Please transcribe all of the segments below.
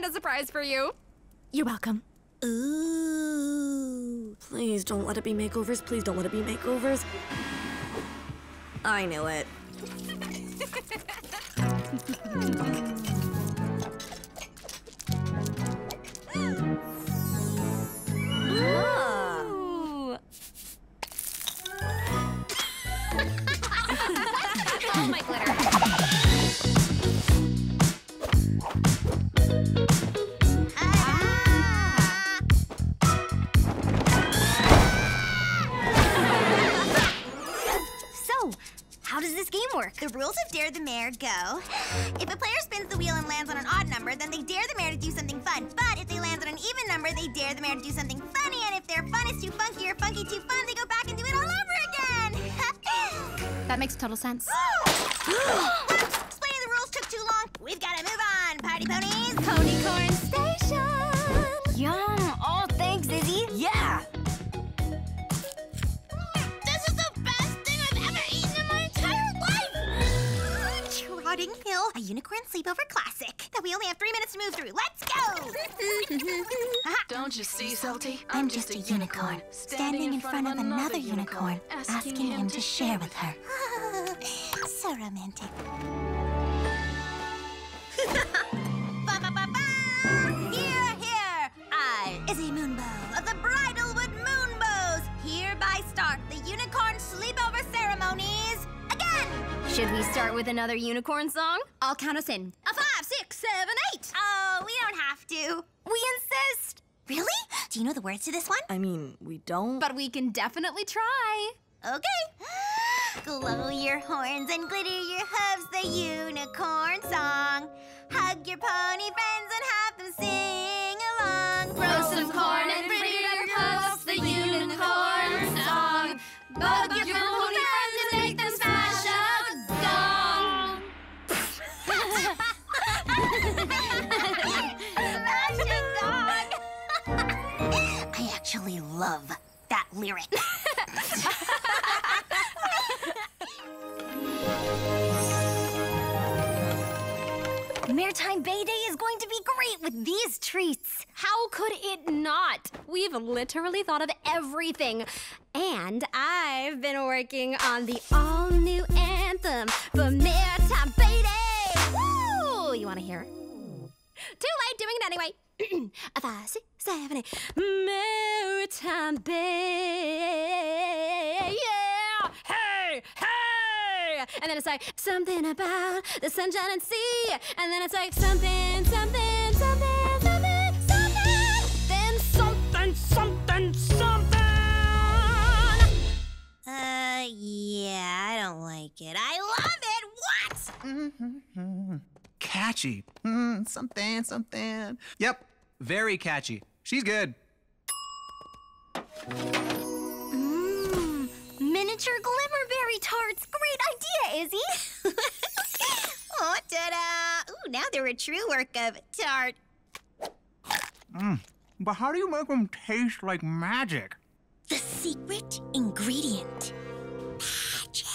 Santa surprise for you. You're welcome. Ooh. Please don't let it be makeovers. Please don't let it be makeovers. I knew it. Dare the Mayor go if a player spins the wheel and lands on an odd number, then they dare the mayor to do something fun. But if they land on an even number, they dare the mayor to do something funny. And if their fun is too funky or funky too fun, they go back and do it all over again. That makes total sense. Whoops! Explaining the rules took too long. We've got to move on, party ponies. Pony corn station. Yum! Life! Trotting Hill, a unicorn sleepover classic that we only have three minutes to move through. Let's go! Don't you see, Salty? I'm just a unicorn, standing in front of another unicorn, asking him to share with her. so romantic. Start with another unicorn song? I'll count us in. A five, six, seven, eight! Oh, we don't have to. We insist! Really? Do you know the words to this one? I mean, we don't. But we can definitely try. Okay. Glow your horns and glitter your hooves, the unicorn song. Hug your pony friends and have them sing along. Grow some corn and fritter your puffs, the unicorn song. Bug your Maritime Bay Day is going to be great with these treats. How could it not? We've literally thought of everything. And I've been working on the all new anthem for Maritime Bay Day. Woo! You want to hear it? Too late, doing it anyway. A five, six, seven, eight. Maritime Bay. Yeah. Hey, hey. And then it's like something about the sunshine and sea. And then it's like something, something, something, something, something. Then something, something, something. Uh, yeah, I don't like it. I love it. What? Mmm, Catchy. Mm, something, something. Yep, very catchy. She's good. Mmm, miniature glimmerberry tarts. Great idea, Izzy. oh, ta-da! Ooh, now they're a true work of tart. Mmm, But how do you make them taste like magic? The secret ingredient. Magic.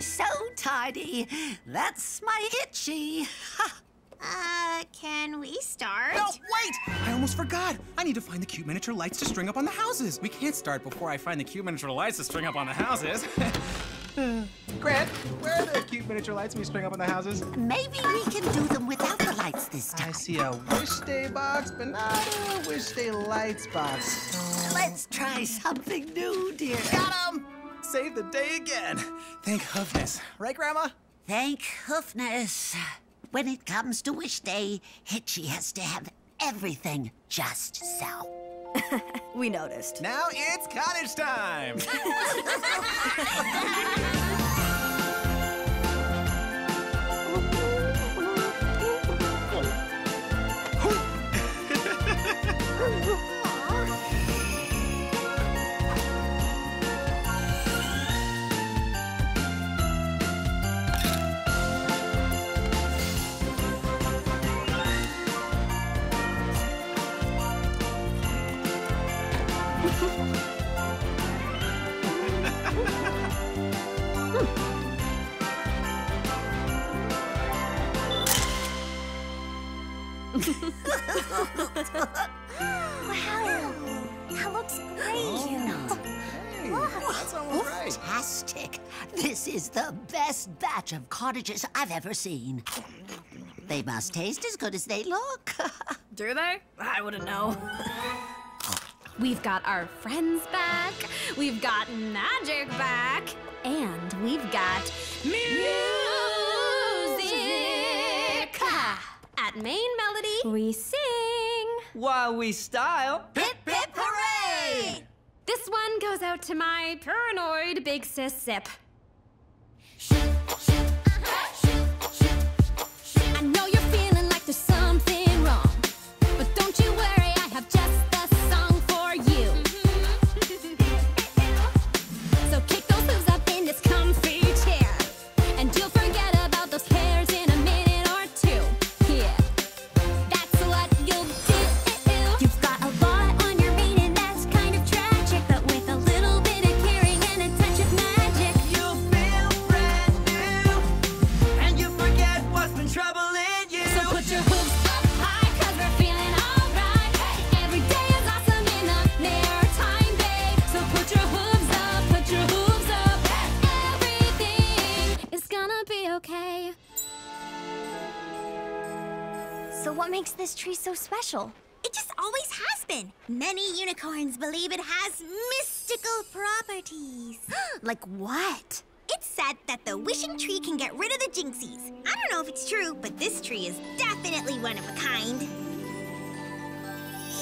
So tidy. That's my Hitchy. Uh, can we start? No, wait! I almost forgot. I need to find the cute miniature lights to string up on the houses. We can't start before I find the cute miniature lights to string up on the houses. Gran, where are the cute miniature lights we string up on the houses? Maybe we can do them without the lights this time. I see a wish day box, but not a wish day lights box. Let's try something new, dear. Got 'em! Save the day again. Thank hoofness. Right, Grandma? Thank hoofness. When it comes to Wish Day, Hitchy has to have everything just so. We noticed. Now it's cottage time! Wow. That looks great. Oh, hey, that's almost right. Fantastic. This is the best batch of cottages I've ever seen. They must taste as good as they look. Do they? I wouldn't know. We've got our friends back, we've got magic back, and we've got music! At Mane Melody, we sing. While we style. Hip hip hooray! This one goes out to my paranoid big sis Zipp. So what makes this tree so special? It just always has been. Many unicorns believe it has mystical properties. like what? It's said that the wishing tree can get rid of the jinxies. I don't know if it's true, but this tree is definitely one of a kind.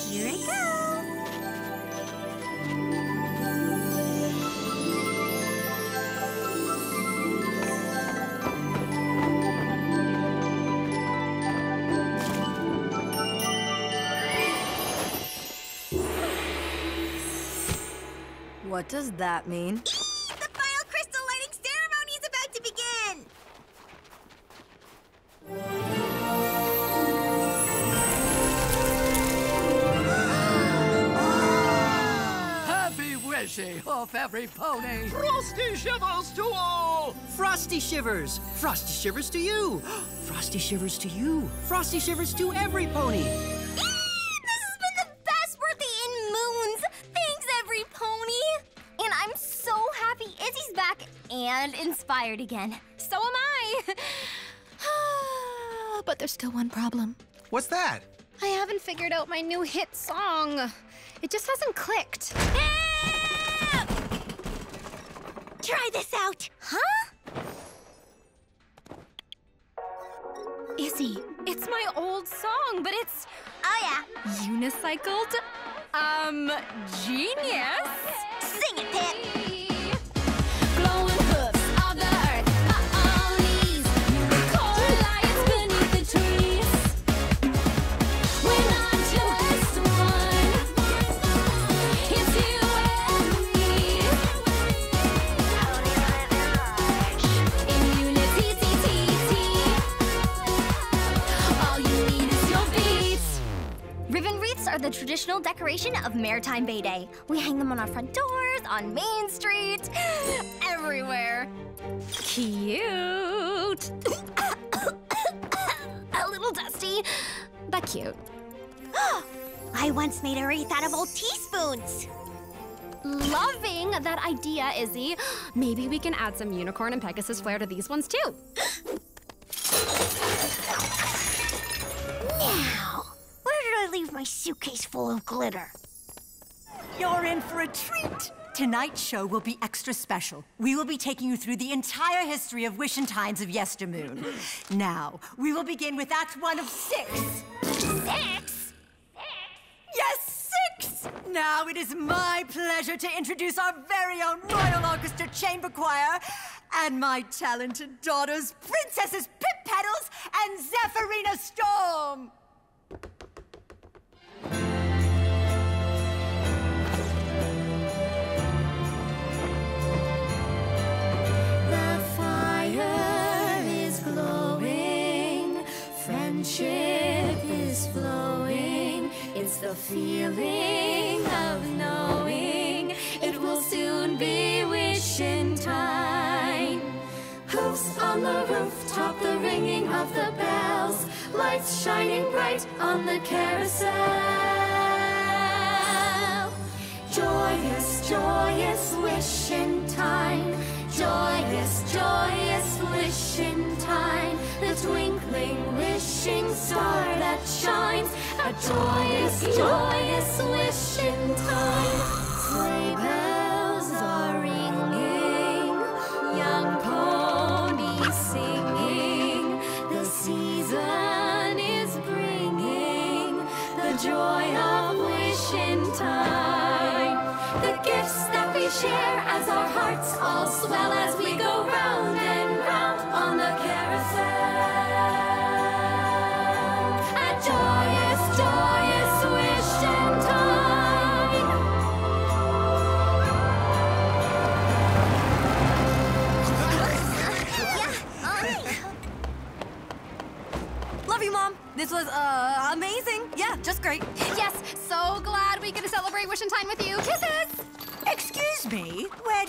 Here I go. What does that mean? The final crystal lighting ceremony is about to begin. Happy wishing of every pony. Frosty shivers to all. Frosty shivers. Frosty shivers to you. Frosty shivers to you. Frosty shivers to every pony. And inspired again. So am I. but there's still one problem. What's that? I haven't figured out my new hit song. It just hasn't clicked. Try this out. Huh? Izzy, it's my old song, but it's Oh, yeah. unicycled. Um, genius. Sing it, Pipp. Traditional decoration of Maritime Bay Day. We hang them on our front doors, on Main Street, everywhere. Cute. A little dusty, but cute. I once made a wreath out of old teaspoons. Loving that idea, Izzy. Maybe we can add some unicorn and Pegasus flair to these ones too. my suitcase full of glitter? You're in for a treat. Tonight's show will be extra special. We will be taking you through the entire history of Wish and Times of Yestermoon. Now, we will begin with Act One of Six. Six? Yes, six! Now it is my pleasure to introduce our very own Royal Orchestra Chamber Choir and my talented daughters, Princesses Pipp Petals and Zephyrina Storm. The feeling of knowing it will soon be wishing time. Hoofs on the rooftop, the ringing of the bells, lights shining bright on the carousel. Joyous, wishing time. Joyous, joyous wishing time. The twinkling wishing star that shines. A joyous, joyous wishing time. Bells are ringing. Young ponies singing. The season is bringing the joy share as our hearts all swell as we go round and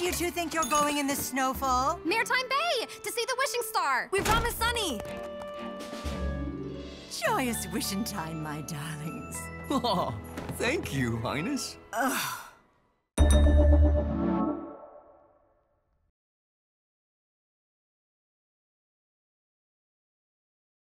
you two think you're going in this snowfall? Maritime Bay to see the wishing star. We promised Sunny. Joyous wishing time, my darlings. Oh, thank you, Highness. Ugh,